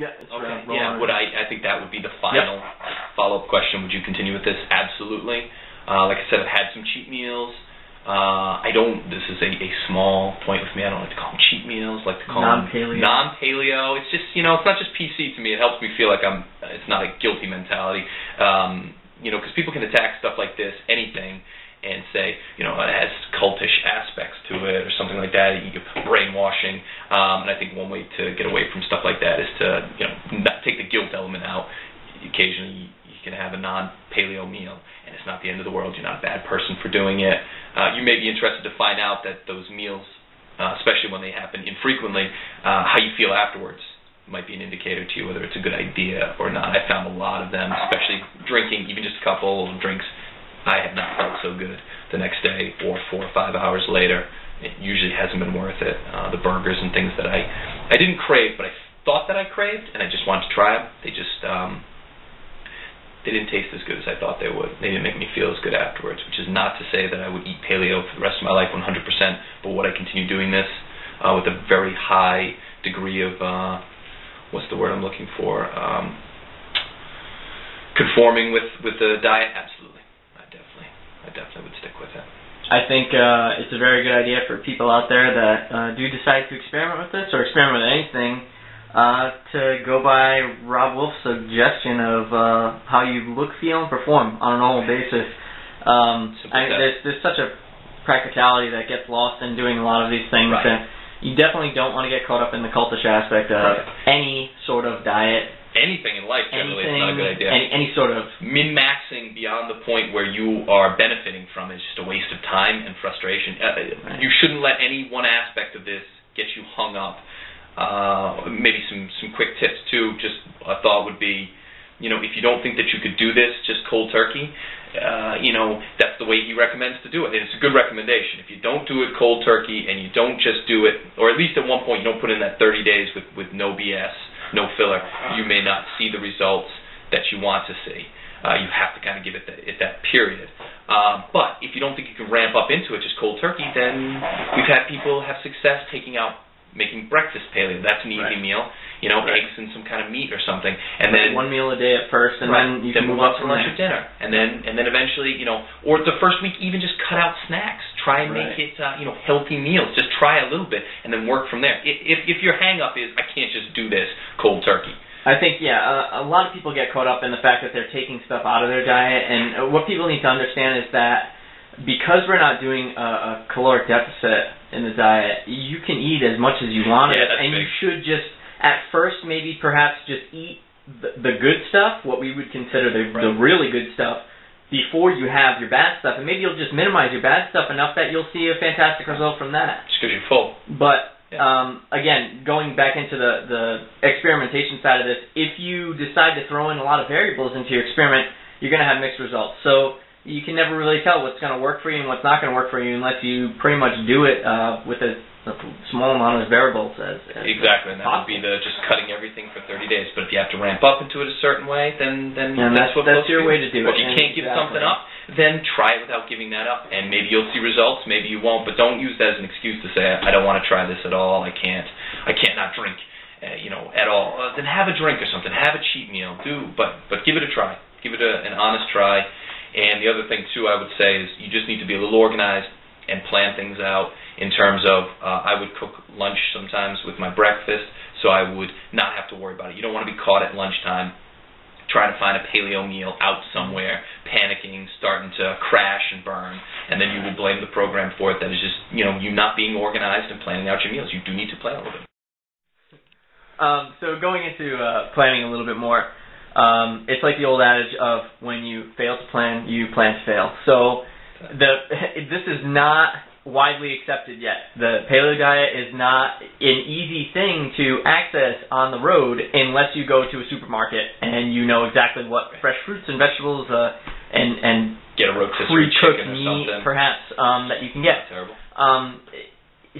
Yeah. Okay. Yeah. Would I? I think that would be the final follow-up question. Would you continue with this? Absolutely. Uh, like I said, I've had some cheat meals. Uh, I don't. This is a, a small point with me. I don't like to call them cheat meals. I like to call Non-paleo. them non-paleo. It's just you know, it's not just PC to me. It helps me feel like I'm. It's not a guilty mentality. Um, you know, because people can attack stuff like this, anything, and say, you know, it has cultish aspects to it or something like that. You get brainwashing. Um, and I think one way to get away from like that is to, you know, not take the guilt element out. Occasionally, you, can have a non-paleo meal, and it's not the end of the world. You're not a bad person for doing it. Uh, you may be interested to find out that those meals, uh, especially when they happen infrequently, uh, how you feel afterwards might be an indicator to you whether it's a good idea or not. I found a lot of them, especially drinking, even just a couple of drinks. I have not felt so good the next day or four or five hours later. It usually hasn't been worth it. Uh, the burgers and things that I I didn't crave, but I thought that I craved, and I just wanted to try them. They just um, they didn't taste as good as I thought they would. They didn't make me feel as good afterwards, which is not to say that I would eat paleo for the rest of my life 100%, but would I continue doing this uh, with a very high degree of, uh, what's the word I'm looking for, um, conforming with, with the diet? Absolutely. I definitely, I definitely would stick with it. I think uh, it's a very good idea for people out there that uh, do decide to experiment with this or experiment with anything uh, to go by Robb Wolf's suggestion of uh, how you look, feel, and perform on a normal basis. Um, I, there's, there's such a practicality that gets lost in doing a lot of these things, Right. and you definitely don't want to get caught up in the cultish aspect of Right. any sort of diet, Anything in life generally anything, is not a good idea. any, any sort of min-maxing beyond the point where you are benefiting from is just a waste of time and frustration. Uh, Right. You shouldn't let any one aspect of this get you hung up. Uh, maybe some some quick tips too. Just a thought would be, you know, if you don't think that you could do this just cold turkey, uh, you know, that's the way he recommends to do it. And it's a good recommendation. If you don't do it cold turkey and you don't just do it, or at least at one point you don't put in that 30 days with with no BS, no filler, you may not see the results that you want to see. Uh, you have to kind of give it, the, it that period. Um, but if you don't think you can ramp up into it just cold turkey, then we've had people have success taking out making breakfast paleo. That's an easy Right. meal. You know, Right. eggs and some kind of meat or something, and then one meal a day at first, and Right. then you then can move up to lunch or dinner, and then and then eventually, you know, or the first week even just cut out snacks. Try and make it, uh, you know, healthy meals. Just try a little bit, and then work from there. I- If if your hang up is I can't just do this cold turkey. I think yeah, uh, a lot of people get caught up in the fact that they're taking stuff out of their diet, and uh, what people need to understand is that because we're not doing a, a caloric deficit in the diet, you can eat as much as you want, Yeah, and you should just at first maybe perhaps just eat the, the good stuff, what we would consider the, the really good stuff. Before you have your bad stuff, and maybe you'll just minimize your bad stuff enough that you'll see a fantastic result from that. Just because you're full. But Yeah. um, again, going back into the the experimentation side of this, if you decide to throw in a lot of variables into your experiment, you're going to have mixed results. So you can never really tell what's going to work for you and what's not going to work for you unless you pretty much do it uh, with a, a small amount of variables. As, as Exactly, and that would be the just cutting everything for 30 days. But if you have to ramp up into it a certain way, then then And that's, that's- what that's your way to do it, if you can't give exactly. something up, then try it without giving that up, and maybe you'll see results. Maybe you won't, but don't use that as an excuse to say I don't want to try this at all. I can't. I can't not drink. Uh, you know, at all. Uh, then have a drink or something. Have a cheat meal. Do, but but give it a try. Give it a, an honest try. And the other thing too, I would say, is you just need to be a little organized and plan things out in terms of uh, I would cook lunch sometimes with my breakfast, so I would not have to worry about it. You don't want to be caught at lunchtime trying to find a paleo meal out somewhere, panicking, starting to crash and burn, and then you will blame the program for it. That is just you know you not being organized and planning out your meals. You do need to plan a little bit. Um, so going into uh, planning a little bit more, um, it's like the old adage of when you fail to plan, you plan to fail. So the this is not widely accepted yet. The paleo diet is not an easy thing to access on the road unless you go to a supermarket and you know exactly what fresh fruits and vegetables uh, and and Get a rotisserie chicken or meat something. perhaps um, that you can get. Terrible. Um,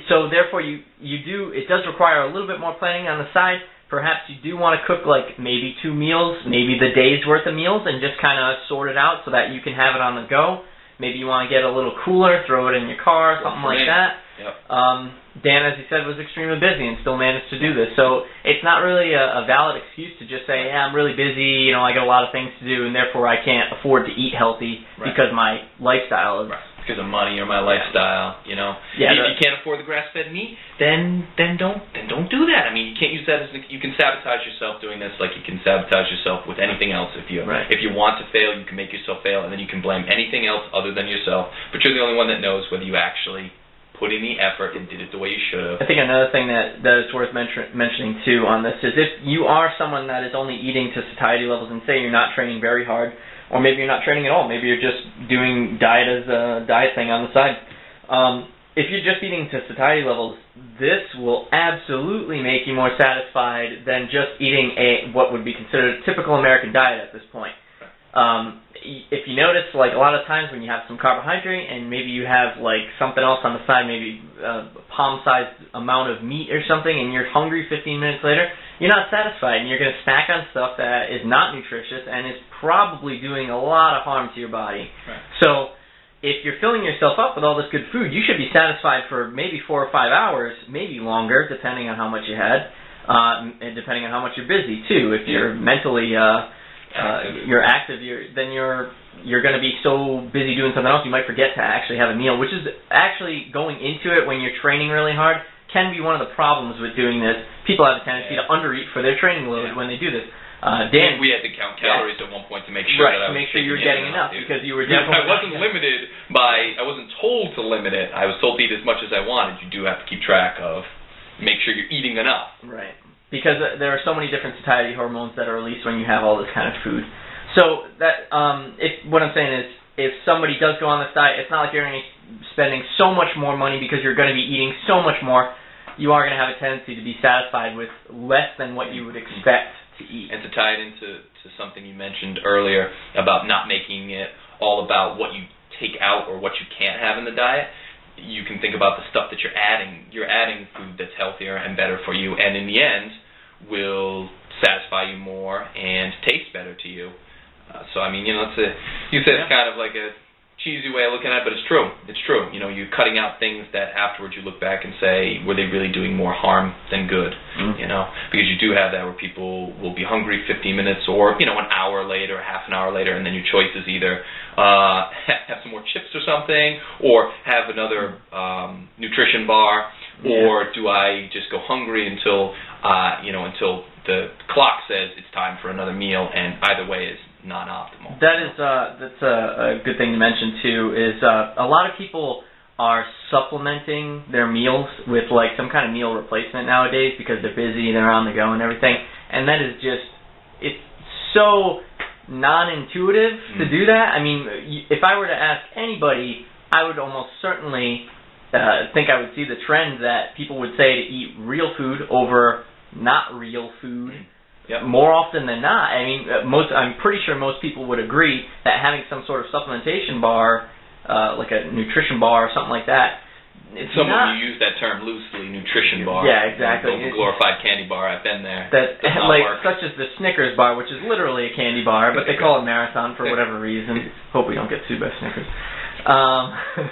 so therefore, you you do it does require a little bit more planning on the side. Perhaps you do want to cook like maybe two meals, maybe the day's worth of meals, and just kind of sort it out so that you can have it on the go. Maybe you want to get a little cooler, throw it in your car, something like that. Yep. Um, Dan, as he said, was extremely busy and still managed to do this. So it's not really a, a valid excuse to just say, yeah, I'm really busy, you know, I got a lot of things to do, and therefore I can't afford to eat healthy Right. because my lifestyle is. Right. Because of money or my lifestyle, you know. Yeah, if you can't afford the grass-fed meat, then then don't then don't do that. I mean, you can't use that as an, you can sabotage yourself doing this, like you can sabotage yourself with anything else. If you Right. if you want to fail, you can make yourself fail, and then you can blame anything else other than yourself. But you're the only one that knows whether you actually put in the effort and did it the way you should have. I think another thing that, that is worth mention, mentioning too on this is if you are someone that is only eating to satiety levels and say you're not training very hard, or maybe you're not training at all, maybe you're just doing diet as a diet thing on the side. Um, if you're just eating to satiety levels, this will absolutely make you more satisfied than just eating a what would be considered a typical American diet at this point. Um, if you notice, like a lot of times when you have some carbohydrate and maybe you have like something else on the side, maybe a palm-sized amount of meat or something, and you're hungry 15 minutes later, you're not satisfied, and you're going to snack on stuff that is not nutritious and is probably doing a lot of harm to your body. Right. So if you're filling yourself up with all this good food, you should be satisfied for maybe four or five hours, maybe longer, depending on how much you had, uh, and depending on how much you're busy too. If you're mentally uh, uh, you're active, you're then you're you're going to be so busy doing something else you might forget to actually have a meal, which is actually going into it when you're training really hard can be one of the problems with doing this. People have a tendency Yeah. to undereat for their training load Yeah. when they do this. Uh, Dan, we had to count calories at one point to make sure right, that I to was make sure you were getting in enough because you were Yeah, definitely I wasn't limited by. I wasn't told to limit it. I was told to eat as much as I wanted. You do have to keep track of. Make sure you're eating enough. Right. Because there are so many different satiety hormones that are released when you have all this kind of food. So that um, if what I'm saying is, if somebody does go on this diet, it's not like you're going to be spending so much more money because you're going to be eating so much more. You are going to have a tendency to be satisfied with less than what you would expect to eat. And to tie it into to something you mentioned earlier about not making it all about what you take out or what you can't have in the diet, you can think about the stuff that you're adding. You're adding food that's healthier and better for you, and in the end, will satisfy you more and taste better to you. Uh, so I mean, you know, it's a you said it's kind of like a cheesy way of looking at it, but it's true. It's true. You know, you're cutting out things that afterwards you look back and say, were they really doing more harm than good? You know, because you do have that where people will be hungry 15 minutes or you know an hour later, half an hour later, and then your choice is either uh, have some more chips or something, or have another um, nutrition bar, or do I just go hungry until uh, you know until the clock says it's time for another meal? And either way is not optimal. That is uh, that's a, a good thing to mention too. Is uh, a lot of people are supplementing their meals with like some kind of meal replacement nowadays because they're busy, and they're on the go and everything, and that is just it's so non-intuitive to Mm. do that. I mean, if I were to ask anybody, I would almost certainly uh, think I would see the trend that people would say to eat real food over not real food Yep. more often than not. I mean, uh, most I'm pretty sure most people would agree that having some sort of supplementation bar, uh, like a nutrition bar or something like that, it's Some not of you use that term loosely, nutrition bar. Yeah, exactly. The glorified candy bar. I've been there. that like work. such as the Snickers bar, which is literally a candy bar, but they call it marathon for whatever reason. Hope we don't get sued by Snickers. Um,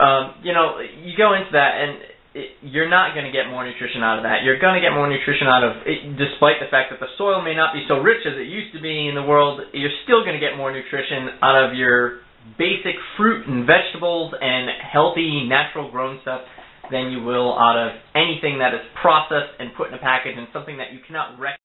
um, you know, you go into that and it, you're not going to get more nutrition out of that. You're going to get more nutrition out of it, despite the fact that the soil may not be so rich as it used to be in the world. You're still going to get more nutrition out of your basic fruit and vegetables and healthy, natural grown stuff than you will out of anything that is processed and put in a package and something that you cannot rec-